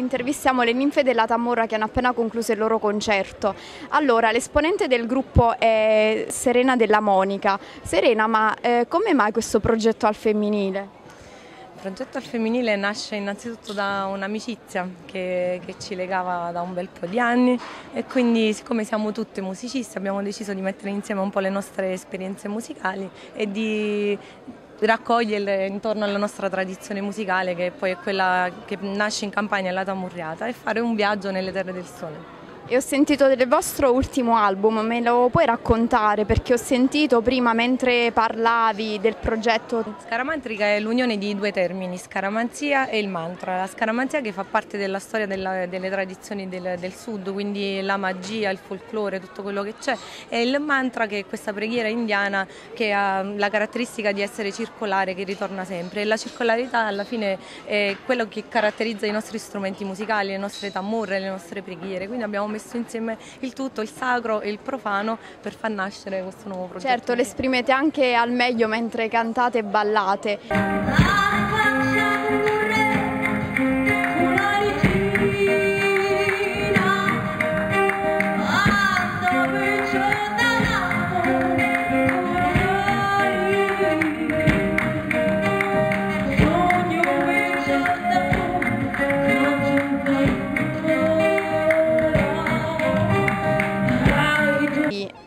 Intervistiamo le ninfe della Tamorra che hanno appena concluso il loro concerto. Allora, l'esponente del gruppo è Serena della Monica. Serena, ma eh, come mai questo progetto al femminile? Il progetto al femminile nasce innanzitutto da un'amicizia che, che, ci legava da un bel po' di anni e quindi siccome siamo tutte musicisti abbiamo deciso di mettere insieme un po' le nostre esperienze musicali e di raccoglierle intorno alla nostra tradizione musicale che poi è quella che nasce in campagna alla Tamurriata e fare un viaggio nelle terre del sole. E ho sentito del vostro ultimo album, me lo puoi raccontare? Perché ho sentito prima mentre parlavi del progetto. Scaramantrica è l'unione di due termini, scaramanzia e il mantra. La scaramanzia che fa parte della storia della, delle tradizioni del, del, sud, quindi la magia, il folklore, tutto quello che c'è, e il mantra che è questa preghiera indiana che ha la caratteristica di essere circolare, che ritorna sempre. E la circolarità alla fine è quello che caratterizza i nostri strumenti musicali, le nostre tamurre, le nostre preghiere. Quindi abbiamo messo insieme il tutto, il sacro e il profano per far nascere questo nuovo progetto. Certo, l'esprimete anche al meglio mentre cantate e ballate.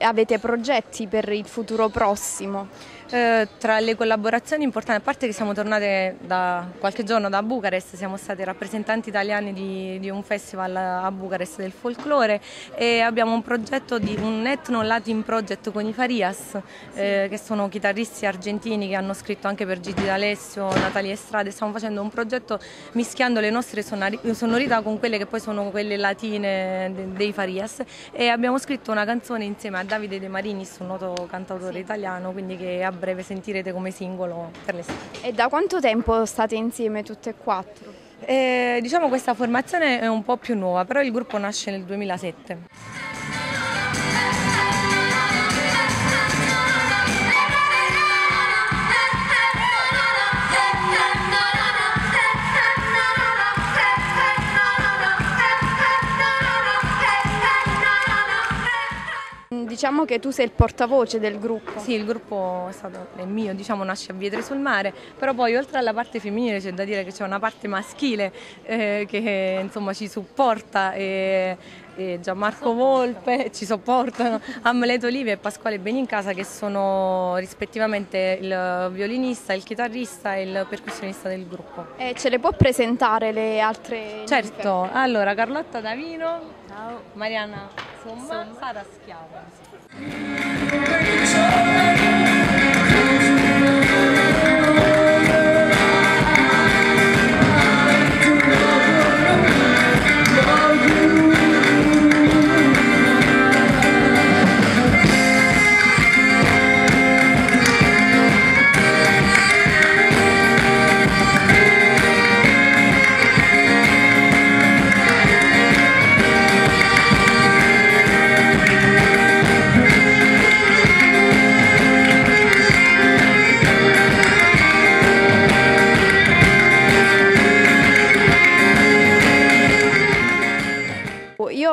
Avete progetti per il futuro prossimo? Eh, tra le collaborazioni importanti, a parte che siamo tornate da qualche giorno da Bucarest, siamo stati rappresentanti italiani di, di un festival a Bucarest del folklore e abbiamo un progetto di un etno latin project con i Farias, eh, che sono chitarristi argentini che hanno scritto anche per Gigi D'Alessio, Natalia Estrade, stiamo facendo un progetto mischiando le nostre sonorità con quelle che poi sono quelle latine dei Farias e abbiamo scritto una canzone insieme a Davide De Marinis, un noto cantautore italiano, quindi che a breve sentirete come singolo per l'estate. E da quanto tempo state insieme tutte e quattro? Eh, diciamo questa formazione è un po' più nuova, però il gruppo nasce nel 2007. Diciamo che tu sei il portavoce del gruppo. Sì, il gruppo è, stato, è mio, diciamo, nasce a Vietre sul Mare, però poi oltre alla parte femminile c'è da dire che c'è una parte maschile eh, che insomma ci supporta e, e Gianmarco Volpe ci sopportano, Amleto Olivia e Pasquale Benincasa che sono rispettivamente il violinista, il chitarrista e il percussionista del gruppo. E ce le può presentare le altre? Certo, allora Carlotta Davino, Ciao. Mariana Somma, Sara Schiava.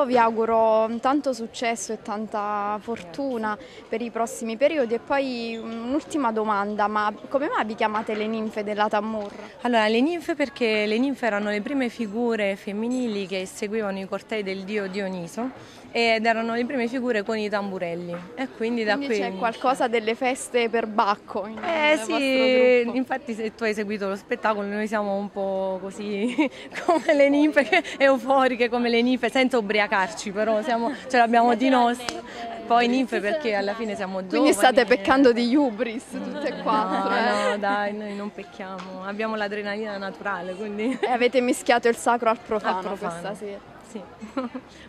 Io vi auguro tanto successo e tanta fortuna per i prossimi periodi. E poi un'ultima domanda, ma come mai vi chiamate le ninfe della Tamurra? Allora, le ninfe perché le ninfe erano le prime figure femminili che seguivano i cortei del dio Dioniso ed erano le prime figure con i tamburelli. E quindi da quindi qui c'è qualcosa delle feste per Bacco in, eh sì infatti se tu hai seguito lo spettacolo noi siamo un po' così come le ninfe euforiche come le ninfe senza ubriacarci però siamo, ce l'abbiamo di nostro poi ninfe perché alla fine siamo giovani quindi state peccando di hubris tutte e quattro no, eh? no dai noi non pecchiamo abbiamo l'adrenalina naturale quindi e avete mischiato il sacro al profano, al profano. questa sera sì,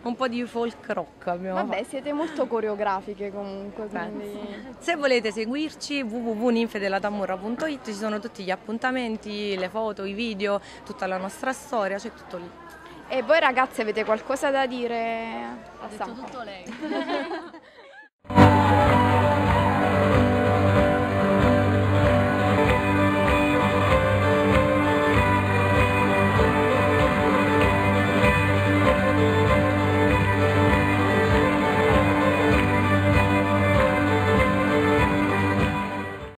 un po' di folk rock abbiamo Vabbè, fatto. siete molto coreografiche comunque. Quindi... Se volete seguirci www.ninfedelatamurra.it ci sono tutti gli appuntamenti, le foto, i video, tutta la nostra storia, c'è tutto lì. E voi ragazze avete qualcosa da dire? Ha detto tutto lei.